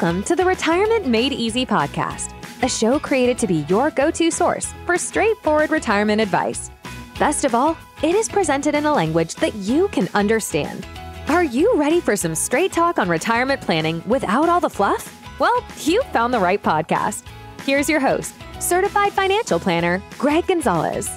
Welcome to the Retirement Made Easy podcast, a show created to be your go to source for straightforward retirement advice. Best of all, it is presented in a language that you can understand. Are you ready for some straight talk on retirement planning without all the fluff? Well, you found the right podcast. Here's your host, certified financial planner, Greg Gonzalez.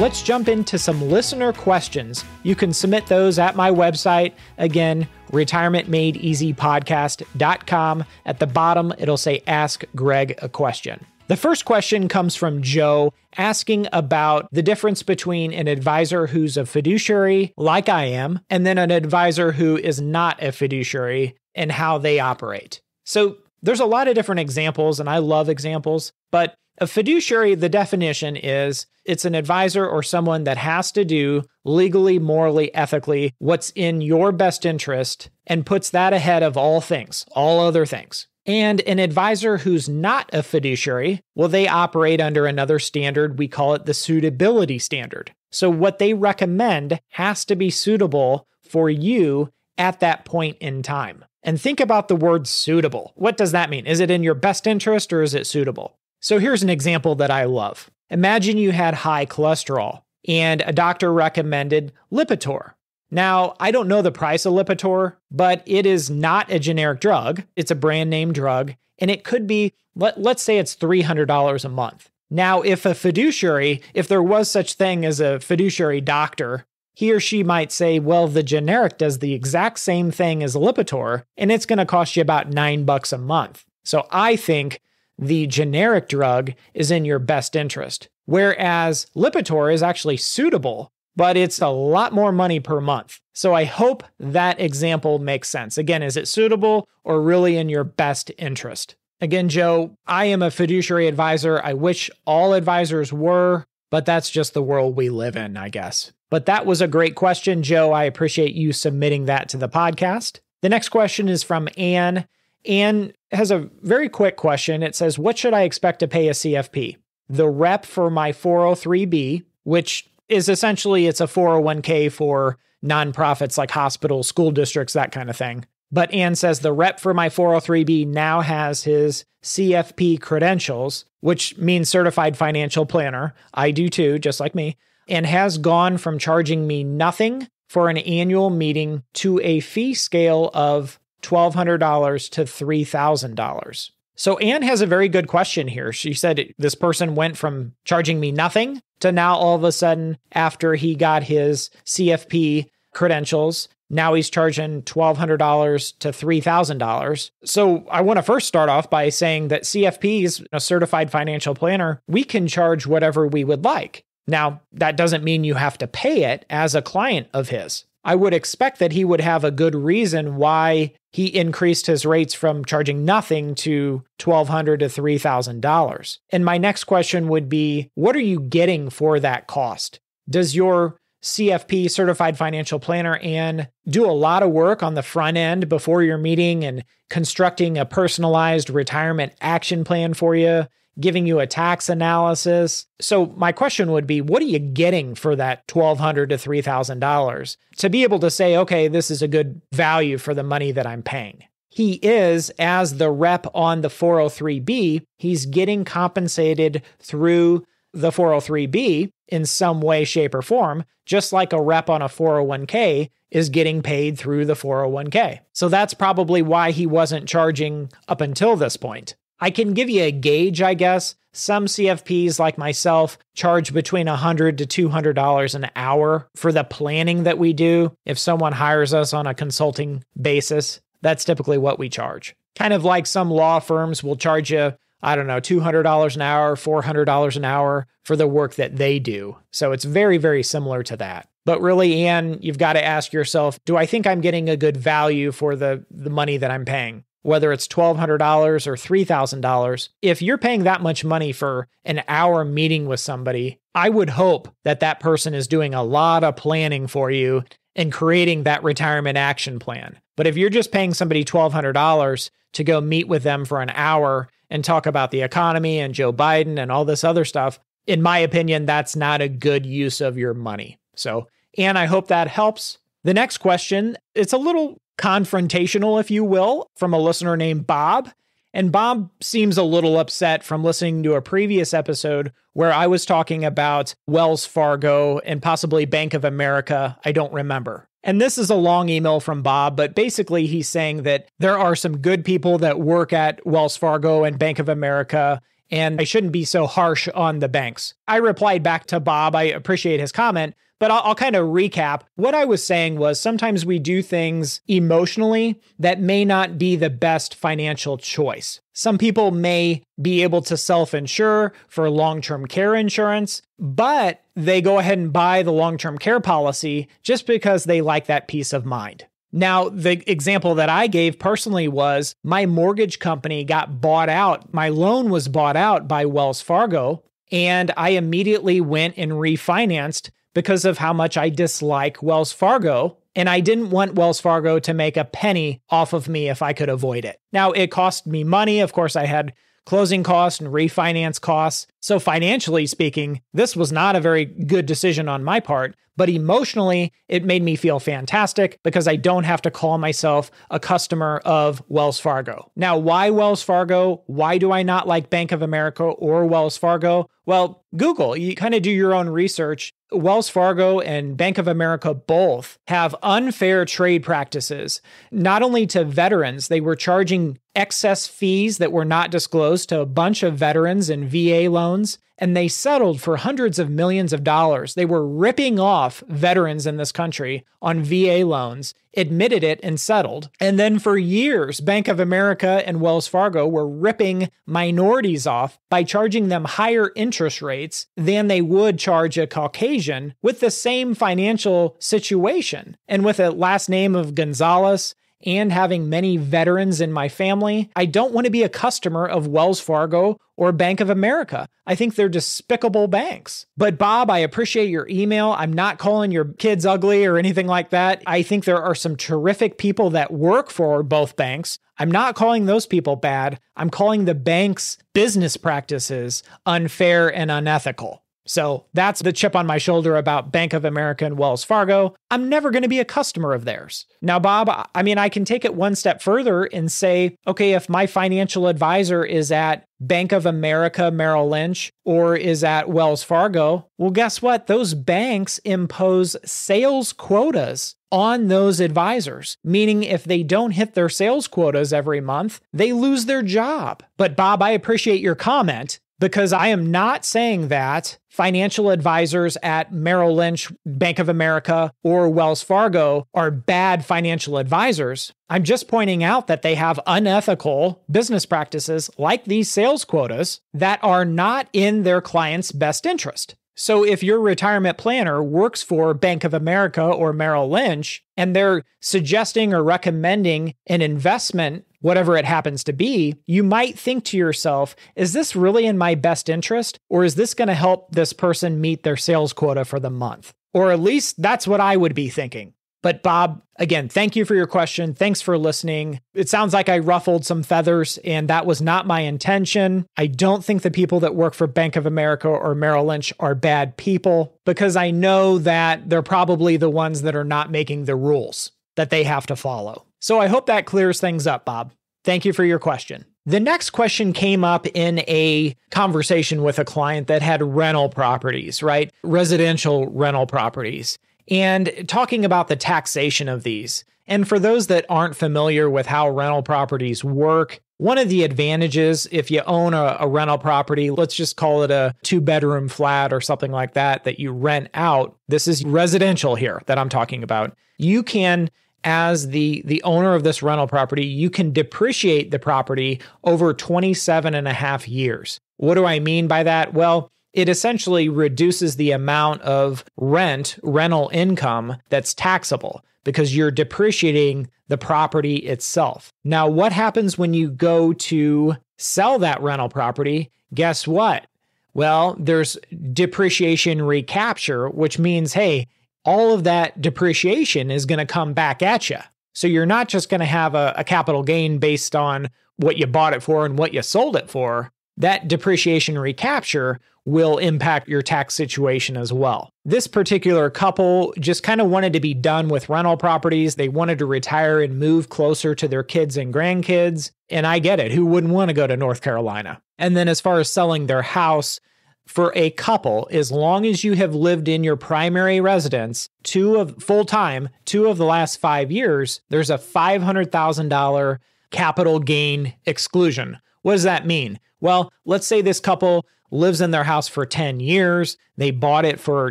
Let's jump into some listener questions. You can submit those at my website. Again, retirementmadeeasypodcast.com. At the bottom, it'll say Ask Greg a Question. The first question comes from Joe asking about the difference between an advisor who's a fiduciary, like I am, and then an advisor who is not a fiduciary and how they operate. So there's a lot of different examples, and I love examples, but a fiduciary, the definition is it's an advisor or someone that has to do legally, morally, ethically what's in your best interest and puts that ahead of all things, all other things. And an advisor who's not a fiduciary, well, they operate under another standard. We call it the suitability standard. So, what they recommend has to be suitable for you at that point in time. And think about the word suitable. What does that mean? Is it in your best interest or is it suitable? So here's an example that I love. Imagine you had high cholesterol and a doctor recommended Lipitor. Now, I don't know the price of Lipitor, but it is not a generic drug. It's a brand name drug, and it could be, let, let's say it's $300 a month. Now, if a fiduciary, if there was such thing as a fiduciary doctor, he or she might say, well, the generic does the exact same thing as Lipitor, and it's going to cost you about nine bucks a month. So I think the generic drug is in your best interest. Whereas Lipitor is actually suitable, but it's a lot more money per month. So I hope that example makes sense. Again, is it suitable or really in your best interest? Again, Joe, I am a fiduciary advisor. I wish all advisors were, but that's just the world we live in, I guess. But that was a great question, Joe. I appreciate you submitting that to the podcast. The next question is from Anne. Anne has a very quick question. It says, What should I expect to pay a CFP? The rep for my 403B, which is essentially it's a 401k for nonprofits like hospitals, school districts, that kind of thing. But Anne says the rep for my 403B now has his CFP credentials, which means certified financial planner. I do too, just like me, and has gone from charging me nothing for an annual meeting to a fee scale of $1,200 to $3,000. So Anne has a very good question here. She said this person went from charging me nothing to now all of a sudden, after he got his CFP credentials, now he's charging $1,200 to $3,000. So I want to first start off by saying that CFPs, a certified financial planner, we can charge whatever we would like. Now, that doesn't mean you have to pay it as a client of his. I would expect that he would have a good reason why he increased his rates from charging nothing to $1,200 to $3,000. And my next question would be what are you getting for that cost? Does your CFP certified financial planner and do a lot of work on the front end before your meeting and constructing a personalized retirement action plan for you? Giving you a tax analysis. So my question would be, what are you getting for that $1,200 to $3,000 to be able to say, okay, this is a good value for the money that I'm paying? He is, as the rep on the 403B, he's getting compensated through the 403B in some way, shape, or form, just like a rep on a 401k is getting paid through the 401k. So that's probably why he wasn't charging up until this point. I can give you a gauge, I guess. Some CFPs like myself charge between 100 to $200 an hour for the planning that we do. If someone hires us on a consulting basis, that's typically what we charge. Kind of like some law firms will charge you, I don't know, $200 an hour, $400 an hour for the work that they do. So it's very, very similar to that. But really, Anne, you've got to ask yourself, do I think I'm getting a good value for the, the money that I'm paying? Whether it's $1,200 or $3,000, if you're paying that much money for an hour meeting with somebody, I would hope that that person is doing a lot of planning for you and creating that retirement action plan. But if you're just paying somebody $1,200 to go meet with them for an hour and talk about the economy and Joe Biden and all this other stuff, in my opinion, that's not a good use of your money. So, and I hope that helps. The next question, it's a little confrontational, if you will, from a listener named Bob. And Bob seems a little upset from listening to a previous episode where I was talking about Wells Fargo and possibly Bank of America. I don't remember. And this is a long email from Bob, but basically he's saying that there are some good people that work at Wells Fargo and Bank of America, and I shouldn't be so harsh on the banks. I replied back to Bob. I appreciate his comment, but I'll, I'll, kind of recap. What I was saying was sometimes we do things emotionally that may not be the best financial choice. Some people may be able to self insure for long term care insurance, but they go ahead and buy the long term care policy just because they like that peace of mind. Now, the example that I gave personally was my mortgage company got bought out. My loan was bought out by Wells Fargo, and I immediately went and refinanced because of how much I dislike Wells Fargo. And I didn't want Wells Fargo to make a penny off of me if I could avoid it. Now, it cost me money. Of course, I had closing costs and refinance costs. So, financially speaking, this was not a very good decision on my part. But emotionally, it made me feel fantastic because I don't have to call myself a customer of Wells Fargo. Now, why Wells Fargo? Why do I not like Bank of America or Wells Fargo? Well, Google, you kind of do your own research. Wells Fargo and Bank of America both have unfair trade practices, not only to veterans, they were charging excess fees that were not disclosed to a bunch of veterans and VA loans and they settled for hundreds of millions of dollars. They were ripping off veterans in this country on VA loans, admitted it, and settled. And then for years, Bank of America and Wells Fargo were ripping minorities off by charging them higher interest rates than they would charge a Caucasian with the same financial situation. And with a last name of Gonzalez, and having many veterans in my family, I don't want to be a customer of Wells Fargo or Bank of America. I think they're despicable banks. But Bob, I appreciate your email. I'm not calling your kids ugly or anything like that. I think there are some terrific people that work for both banks. I'm not calling those people bad. I'm calling the bank's business practices unfair and unethical. So that's the chip on my shoulder about Bank of America and Wells Fargo. I'm never going to be a customer of theirs. Now, Bob, I mean, I can take it one step further and say, okay, if my financial advisor is at Bank of America Merrill Lynch or is at Wells Fargo, well, guess what? Those banks impose sales quotas on those advisors, meaning if they don't hit their sales quotas every month, they lose their job. But Bob, I appreciate your comment because I am not saying that financial advisors at Merrill Lynch, Bank of America, or Wells Fargo are bad financial advisors. I'm just pointing out that they have unethical business practices like these sales quotas that are not in their client's best interest. So if your retirement planner works for Bank of America or Merrill Lynch and they're suggesting or recommending an investment, whatever it happens to be, you might think to yourself, is this really in my best interest? Or is this going to help this person meet their sales quota for the month? Or at least that's what I would be thinking. But Bob, again, thank you for your question. Thanks for listening. It sounds like I ruffled some feathers, and that was not my intention. I don't think the people that work for Bank of America or Merrill Lynch are bad people because I know that they're probably the ones that are not making the rules that they have to follow. So I hope that clears things up, Bob. Thank you for your question. The next question came up in a conversation with a client that had rental properties, right? Residential rental properties and talking about the taxation of these. And for those that aren't familiar with how rental properties work, one of the advantages if you own a, a, rental property, let's just call it a two bedroom flat or something like that, that you rent out, this is residential here that I'm talking about. You can as the the owner of this rental property, you can depreciate the property over 27 and a half years. What do I mean by that? Well, it essentially reduces the amount of rent, rental income that's taxable because you're depreciating the property itself. Now, what happens when you go to sell that rental property? Guess what? Well, there's depreciation recapture, which means, hey, all of that depreciation is going to come back at you. So you're not just going to have a, a, capital gain based on what you bought it for and what you sold it for that depreciation recapture will impact your tax situation as well. This particular couple just kind of wanted to be done with rental properties. They wanted to retire and move closer to their kids and grandkids. And I get it. Who wouldn't want to go to North Carolina? And then as far as selling their house, for a couple, as long as you have lived in your primary residence two of full time, two of the last five years, there's a $500,000 capital gain exclusion. What does that mean? Well, let's say this couple lives in their house for 10 years. They bought it for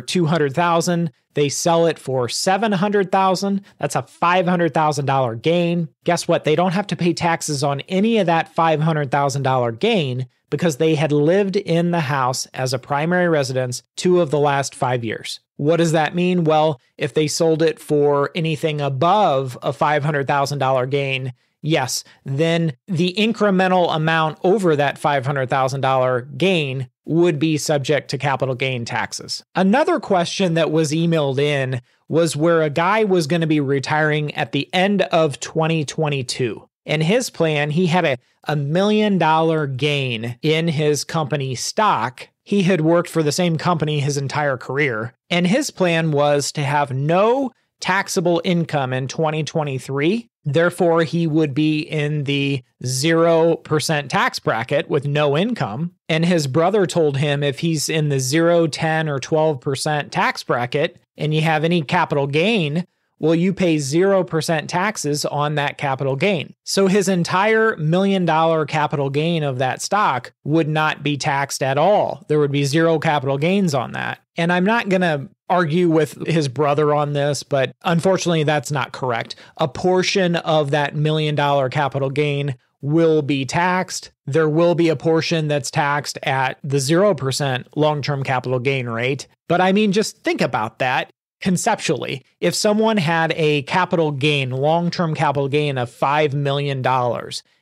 200,000. They sell it for 700,000. That's a $500,000 gain. Guess what? They don't have to pay taxes on any of that $500,000 gain because they had lived in the house as a primary residence two of the last 5 years. What does that mean? Well, if they sold it for anything above a $500,000 gain, yes, then the incremental amount over that $500,000 gain would be subject to capital gain taxes. Another question that was emailed in was where a guy was going to be retiring at the end of 2022. In his plan, he had a, a million dollar gain in his company stock. He had worked for the same company his entire career. And his plan was to have no taxable income in 2023. Therefore, he would be in the 0% tax bracket with no income. And his brother told him if he's in the 0, 10, or 12% tax bracket and you have any capital gain, well, you pay 0% taxes on that capital gain. So his entire million dollar capital gain of that stock would not be taxed at all. There would be zero capital gains on that. And I'm not going to argue with his brother on this, but unfortunately, that's not correct. A portion of that million dollar capital gain will be taxed. There will be a portion that's taxed at the 0% long term capital gain rate. But I mean, just think about that conceptually, if someone had a capital gain, long term capital gain of $5 million,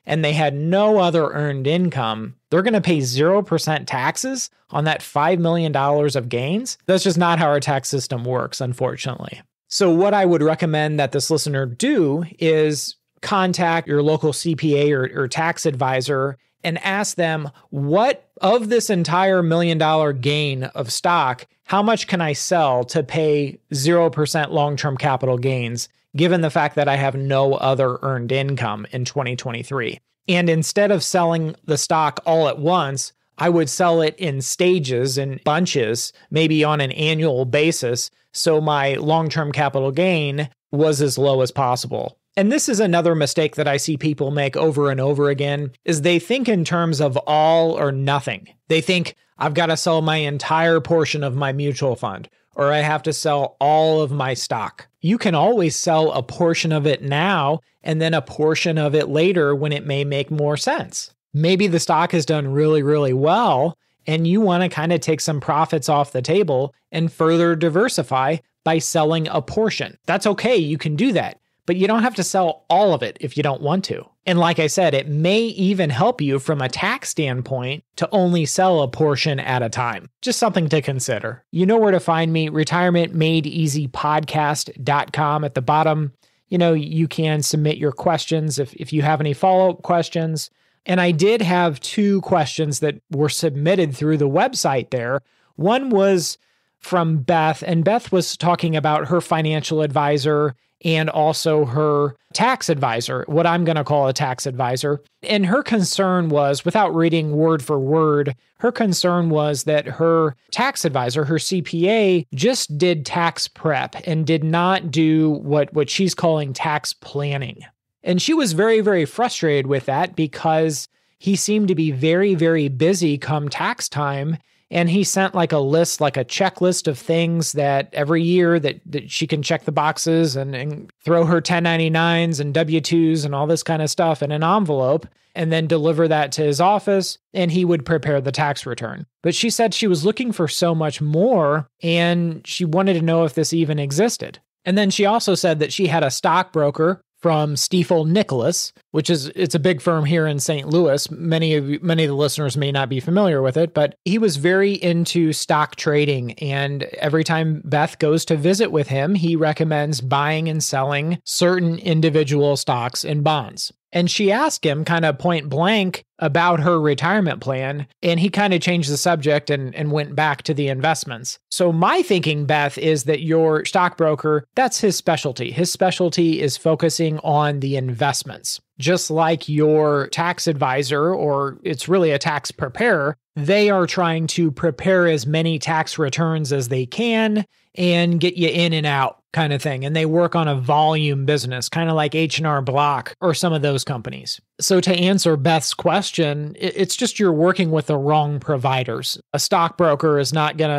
and they had no other earned income, they're going to pay 0% taxes on that $5 million of gains. That's just not how our tax system works, unfortunately. So, what I would recommend that this listener do is contact your local CPA or, or tax advisor and ask them what of this entire million dollar gain of stock, how much can I sell to pay 0% long term capital gains, given the fact that I have no other earned income in 2023? And instead of selling the stock all at once, I would sell it in stages and bunches, maybe on an annual basis. So my long term capital gain was as low as possible. And this is another mistake that I see people make over and over again is they think in terms of all or nothing. They think I've got to sell my entire portion of my mutual fund or I have to sell all of my stock. You can always sell a portion of it now and then a portion of it later when it may make more sense. Maybe the stock has done really, really well and you want to kind of take some profits off the table and further diversify by selling a portion. That's okay. You can do that but you don't have to sell all of it if you don't want to. And like I said, it may even help you from a tax standpoint to only sell a portion at a time. Just something to consider. You know where to find me, retirementmadeeasypodcast.com at the bottom. You know, you can submit your questions if, if you have any follow up questions. And I did have two questions that were submitted through the website there. One was from Beth, and Beth was talking about her financial advisor and also her tax advisor, what I'm going to call a tax advisor. And her concern was, without reading word for word, her concern was that her tax advisor, her CPA, just did tax prep and did not do what, what she's calling tax planning. And she was very, very frustrated with that because he seemed to be very, very busy come tax time and he sent like a list like a checklist of things that every year that, that she can check the boxes and, and throw her 1099s and w2s and all this kind of stuff in an envelope and then deliver that to his office and he would prepare the tax return. But she said she was looking for so much more and she wanted to know if this even existed. And then she also said that she had a stockbroker from Stifel Nicolaus, which is it's a big firm here in St. Louis. Many of many of the listeners may not be familiar with it, but he was very into stock trading and every time Beth goes to visit with him, he recommends buying and selling certain individual stocks and bonds. And she asked him kind of point blank about her retirement plan. And he kind of changed the subject and, and went back to the investments. So, my thinking, Beth, is that your stockbroker, that's his specialty. His specialty is focusing on the investments. Just like your tax advisor, or it's really a tax preparer, they are trying to prepare as many tax returns as they can and get you in and out kind of thing and they work on a volume business kind of like H&R Block or some of those companies. So to answer Beth's question, it's just you're working with the wrong providers. A stockbroker is not going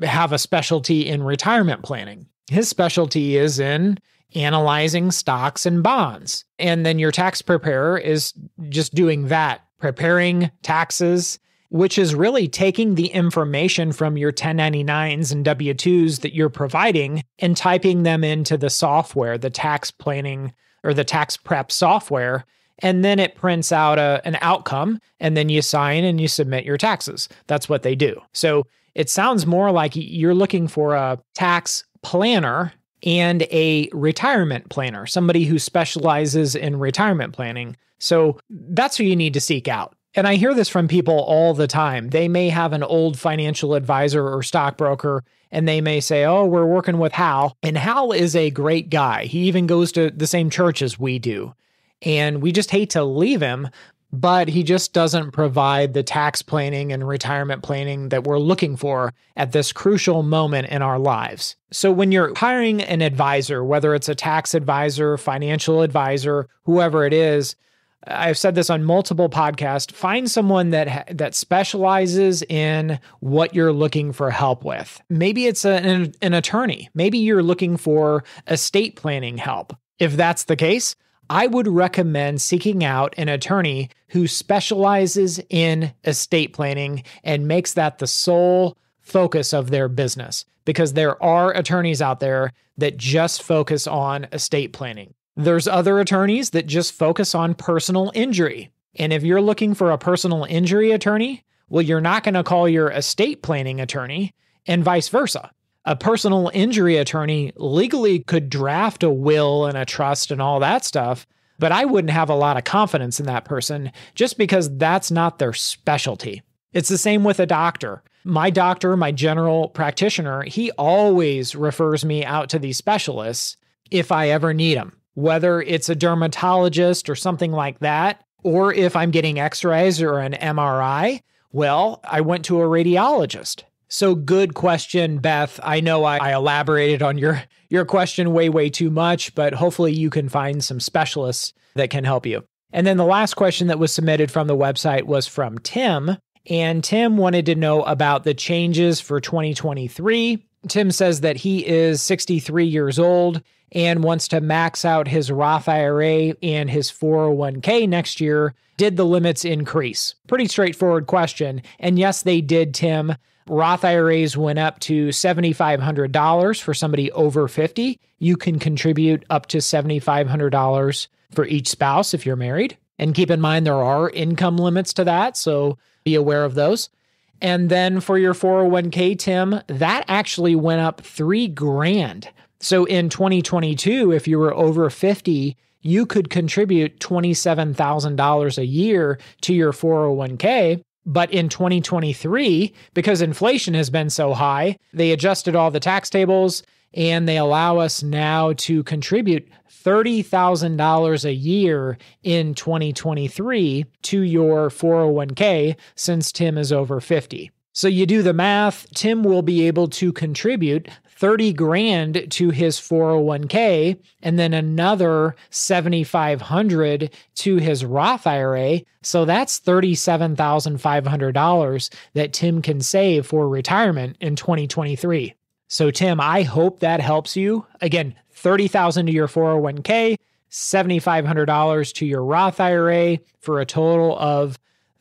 to have a specialty in retirement planning. His specialty is in analyzing stocks and bonds. And then your tax preparer is just doing that, preparing taxes which is really taking the information from your 1099s and W 2s that you're providing and typing them into the software, the tax planning or the tax prep software. And then it prints out a, an outcome, and then you sign and you submit your taxes. That's what they do. So it sounds more like you're looking for a tax planner and a retirement planner, somebody who specializes in retirement planning. So that's who you need to seek out. And I hear this from people all the time. They may have an old financial advisor or stockbroker, and they may say, Oh, we're working with Hal. And Hal is a great guy. He even goes to the same church as we do. And we just hate to leave him, but he just doesn't provide the tax planning and retirement planning that we're looking for at this crucial moment in our lives. So, when you're hiring an advisor, whether it's a tax advisor, financial advisor, whoever it is, I've said this on multiple podcasts. Find someone that that specializes in what you're looking for help with. Maybe it's an, an attorney. Maybe you're looking for estate planning help. If that's the case, I would recommend seeking out an attorney who specializes in estate planning and makes that the sole focus of their business because there are attorneys out there that just focus on estate planning. There's other attorneys that just focus on personal injury. And if you're looking for a personal injury attorney, well, you're not going to call your estate planning attorney, and vice versa. A personal injury attorney legally could draft a will and a trust and all that stuff, but I wouldn't have a lot of confidence in that person just because that's not their specialty. It's the same with a doctor. My doctor, my general practitioner, he always refers me out to these specialists if I ever need them whether it's a dermatologist or something like that, or if I'm getting x rays or an MRI, well, I went to a radiologist. So good question, Beth. I know I, I, elaborated on your, your question way, way too much, but hopefully you can find some specialists that can help you. And then the last question that was submitted from the website was from Tim. And Tim wanted to know about the changes for 2023. Tim says that he is 63 years old and wants to max out his Roth IRA and his 401k next year. Did the limits increase? Pretty straightforward question. And yes, they did, Tim. Roth IRAs went up to $7,500 for somebody over 50. You can contribute up to $7,500 for each spouse if you're married. And keep in mind, there are income limits to that. So be aware of those. And then for your 401k, Tim, that actually went up three grand so in 2022, if you were over 50, you could contribute $27,000 a year to your 401k. But in 2023, because inflation has been so high, they adjusted all the tax tables and they allow us now to contribute $30,000 a year in 2023 to your 401k since Tim is over 50. So you do the math, Tim will be able to contribute 30 grand to his 401k and then another 7500 to his Roth IRA. So that's $37,500 that Tim can save for retirement in 2023. So Tim, I hope that helps you. Again, 30,000 to your 401k, $7,500 to your Roth IRA for a total of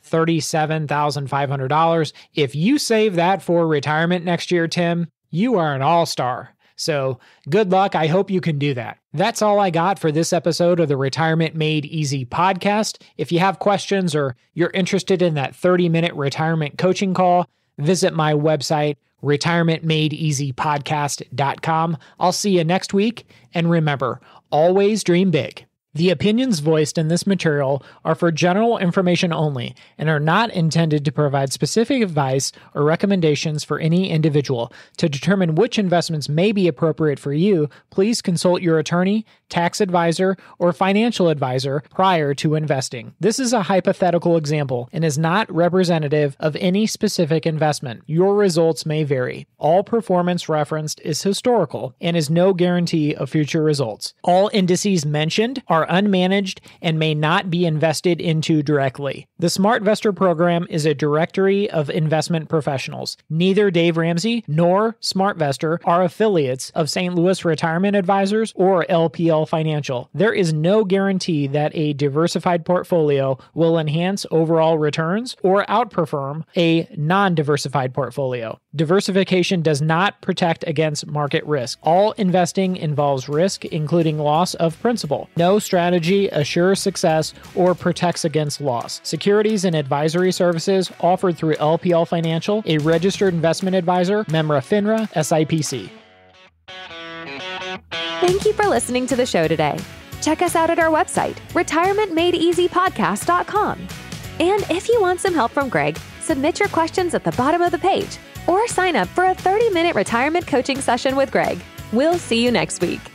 $37,500. If you save that for retirement next year, Tim, you are an all star. So good luck. I hope you can do that. That's all I got for this episode of the Retirement Made Easy podcast. If you have questions or you're interested in that 30 minute retirement coaching call, visit my website, retirementmadeeasypodcast.com. I'll see you next week. And remember, always dream big. The opinions voiced in this material are for general information only and are not intended to provide specific advice or recommendations for any individual. To determine which investments may be appropriate for you, please consult your attorney, tax advisor, or financial advisor prior to investing. This is a hypothetical example and is not representative of any specific investment. Your results may vary. All performance referenced is historical and is no guarantee of future results. All indices mentioned are unmanaged and may not be invested into directly. The SmartVestor program is a directory of investment professionals. Neither Dave Ramsey nor SmartVestor are affiliates of St. Louis Retirement Advisors or LPL Financial. There is no guarantee that a diversified portfolio will enhance overall returns or outperform a non diversified portfolio. Diversification does not protect against market risk. All investing involves risk, including loss of principal. No strategy assures success or protects against loss. Securities and advisory services offered through LPL Financial, a registered investment advisor, member FINRA, SIPC. Thank you for listening to the show today. Check us out at our website, retirementmadeeasypodcast.com. And if you want some help from Greg, submit your questions at the bottom of the page or sign up for a 30 minute retirement coaching session with Greg. We'll see you next week.